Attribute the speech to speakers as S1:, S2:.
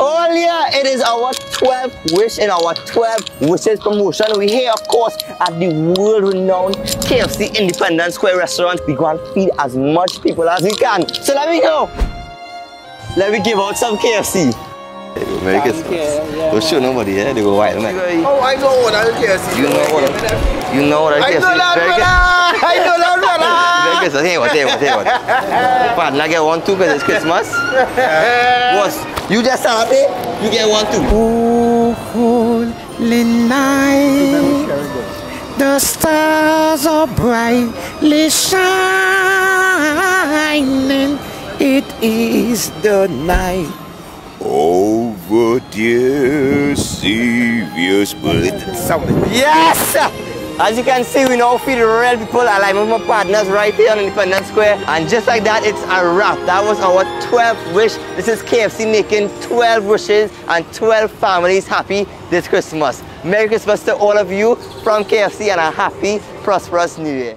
S1: Earlier, it is our 12th wish in our 12 wishes promotion. We here, of course, at the world-renowned KFC Independence Square restaurant. We go and feed as much people as we can. So let me go. Let me give out some KFC.
S2: Merry Christmas.
S1: yeah.
S2: Don't show nobody, yeah? They go wild, man.
S3: Oh, I know what I KFC.
S2: You know what I You know what I
S3: I know that, brother. I know that, brother.
S2: Very Christmas. Hey, what, hey, what, hey, what. I get one too because it's Christmas. Boss, you just celebrate, you get one too.
S4: Oh, holy night, the stars are brightly shining. It is the night over dear Savior's birth.
S1: Yes! As you can see, we now feed real people and like my partners right here on Independence Square. And just like that, it's a wrap. That was our 12th wish. This is KFC making 12 wishes and 12 families happy this Christmas. Merry Christmas to all of you from KFC and a happy, prosperous New Year.